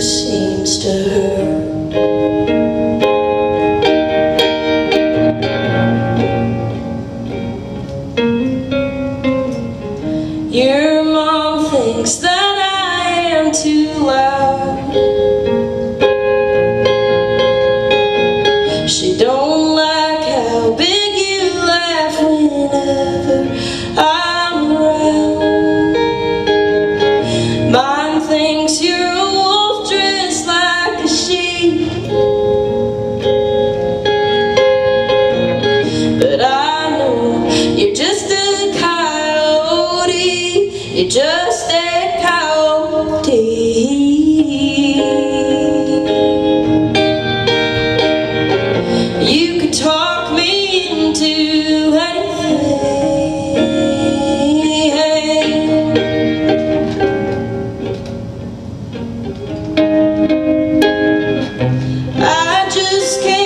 seems to hurt. You just ain't coyote You could talk me into anything. I just can't